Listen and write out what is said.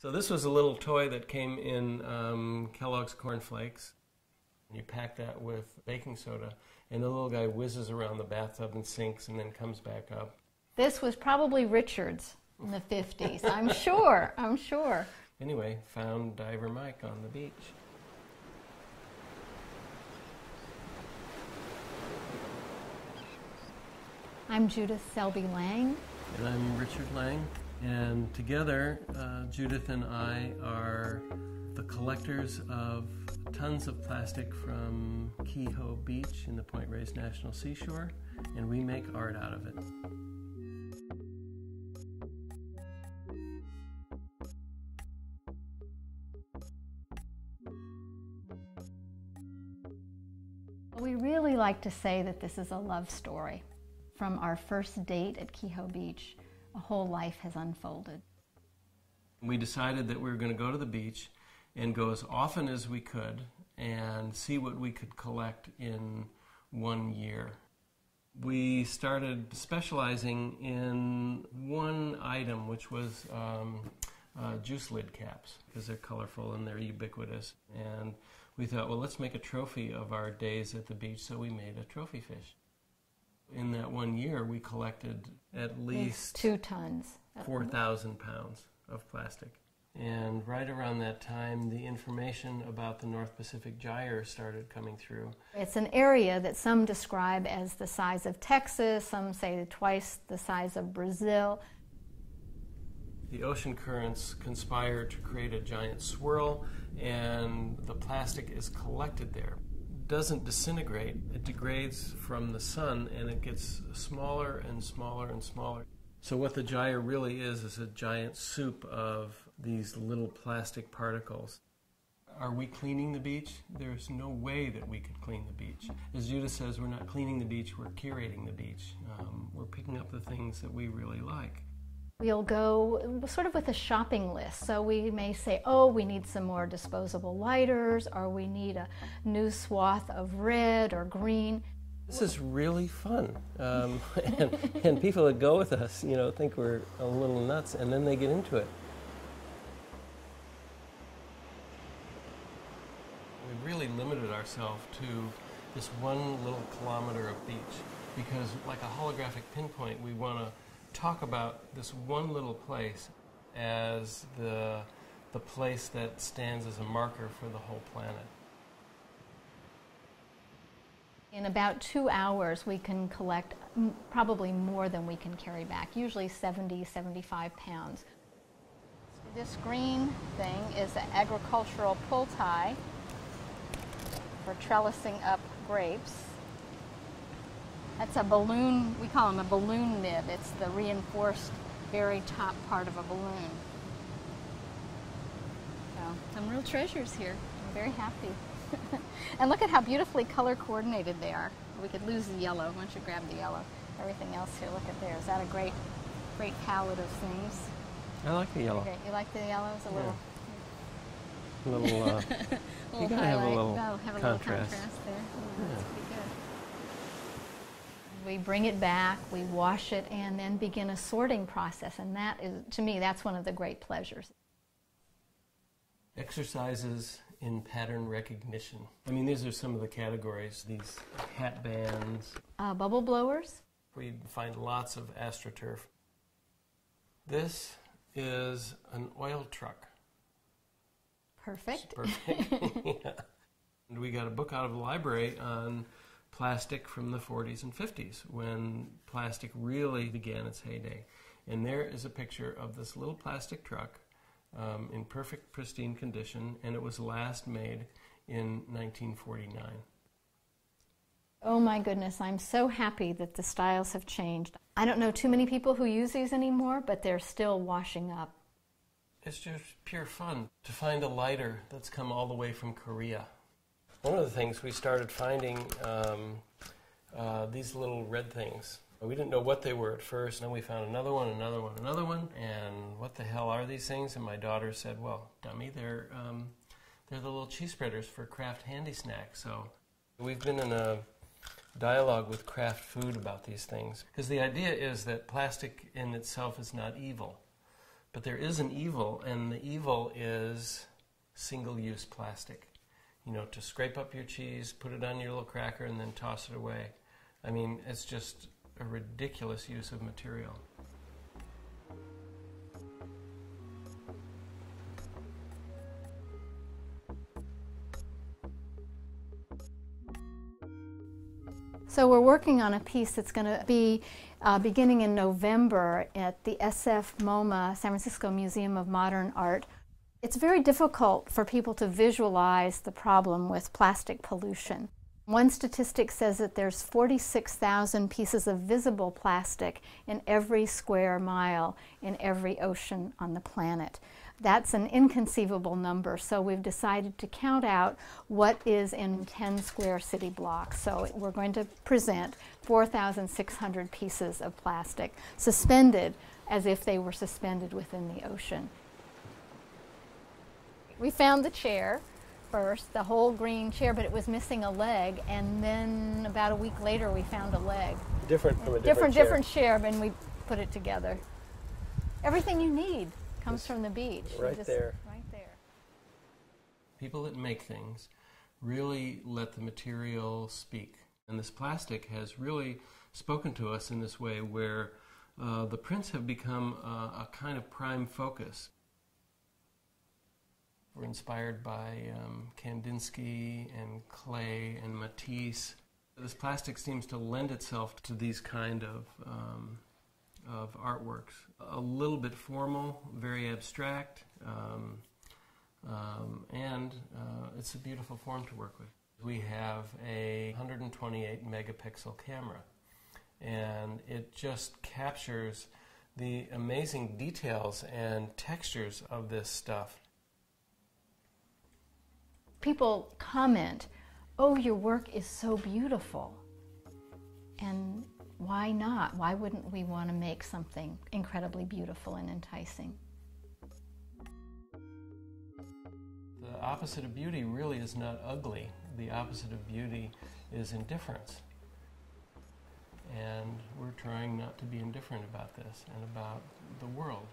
So this was a little toy that came in um, Kellogg's Corn Flakes. You pack that with baking soda, and the little guy whizzes around the bathtub and sinks and then comes back up. This was probably Richard's in the 50s. I'm sure. I'm sure. Anyway, found Diver Mike on the beach. I'm Judith Selby Lang. And I'm Richard Lang. And together, uh, Judith and I are the collectors of tons of plastic from Kehoe Beach in the Point Reyes National Seashore, and we make art out of it. We really like to say that this is a love story. From our first date at Kehoe Beach, a whole life has unfolded. We decided that we were going to go to the beach and go as often as we could and see what we could collect in one year. We started specializing in one item, which was um, uh, juice lid caps, because they're colorful and they're ubiquitous. And we thought, well, let's make a trophy of our days at the beach, so we made a trophy fish. In that one year, we collected at least two tons, 4,000 pounds of plastic. And right around that time, the information about the North Pacific Gyre started coming through. It's an area that some describe as the size of Texas, some say twice the size of Brazil. The ocean currents conspire to create a giant swirl, and the plastic is collected there. Doesn't disintegrate, it degrades from the sun and it gets smaller and smaller and smaller. So, what the gyre really is, is a giant soup of these little plastic particles. Are we cleaning the beach? There's no way that we could clean the beach. As Judith says, we're not cleaning the beach, we're curating the beach. Um, we're picking up the things that we really like. We'll go sort of with a shopping list. So we may say, oh, we need some more disposable lighters, or we need a new swath of red or green. This is really fun. Um, and, and people that go with us, you know, think we're a little nuts, and then they get into it. We really limited ourselves to this one little kilometer of beach because, like a holographic pinpoint, we want to talk about this one little place as the, the place that stands as a marker for the whole planet. In about two hours, we can collect probably more than we can carry back, usually 70, 75 pounds. This green thing is an agricultural pull tie for trellising up grapes. That's a balloon, we call them a balloon nib. It's the reinforced very top part of a balloon. So, some real treasures here. I'm very happy. and look at how beautifully color coordinated they are. We could lose the yellow once you grab the yellow. Everything else here, look at there. Is that a great, great palette of things? I like the yellow. Okay, you like the yellows a little? A little, uh, little you gotta have a highlight. little Oh, have a contrast. little contrast there. Oh, Yeah. That's pretty good. We bring it back, we wash it, and then begin a sorting process. And that is, to me, that's one of the great pleasures. Exercises in pattern recognition. I mean, these are some of the categories. These hat bands. Uh, bubble blowers, We find lots of astroturf. This is an oil truck. perfect. Perfect. yeah. And we got a book out of the library on plastic from the 40s and 50s when plastic really began its heyday. And there is a picture of this little plastic truck um, in perfect, pristine condition, and it was last made in 1949. Oh my goodness, I'm so happy that the styles have changed. I don't know too many people who use these anymore, but they're still washing up. It's just pure fun to find a lighter that's come all the way from Korea. One of the things we started finding um, uh, these little red things. We didn't know what they were at first, and then we found another one, another one, another one, and what the hell are these things? And my daughter said, "Well, dummy, they're um, they're the little cheese spreaders for Kraft Handy Snack." So we've been in a dialogue with Kraft Food about these things because the idea is that plastic in itself is not evil But there is an evil, and the evil is single use plastic. You know, to scrape up your cheese, put it on your little cracker, and then toss it away. I mean, it's just a ridiculous use of material. So we're working on a piece that's going to be uh, beginning in November at the SF MoMA, San Francisco Museum of Modern Art. It's very difficult for people to visualize the problem with plastic pollution. One statistic says that there's 46,000 pieces of visible plastic in every square mile in every ocean on the planet. That's an inconceivable number, so we've decided to count out what is in 10 square city blocks. So we're going to present 4,600 pieces of plastic suspended as if they were suspended within the ocean. We found the chair first, the whole green chair, but it was missing a leg, and then about a week later we found a leg. Different from a different different chair. different chair, and we put it together. Everything you need comes from the beach. Right just- there. Right there. People that make things really let the material speak. And this plastic has really spoken to us in this way where uh, the prints have become uh, a kind of prime focus. We're inspired by um, Kandinsky and Klee and Matisse. This plastic seems to lend itself to these kind of um, of artworks. A little bit formal, very abstract, um, um, and uh, it's a beautiful form to work with. We have a 128 megapixel camera, and it just captures the amazing details and textures of this stuff. People comment, "Oh, your work is so beautiful," and why not? Why wouldn't we want to make something incredibly beautiful and enticing? The opposite of beauty really is not ugly. The opposite of beauty is indifference. And we're trying not to be indifferent about this and about the world.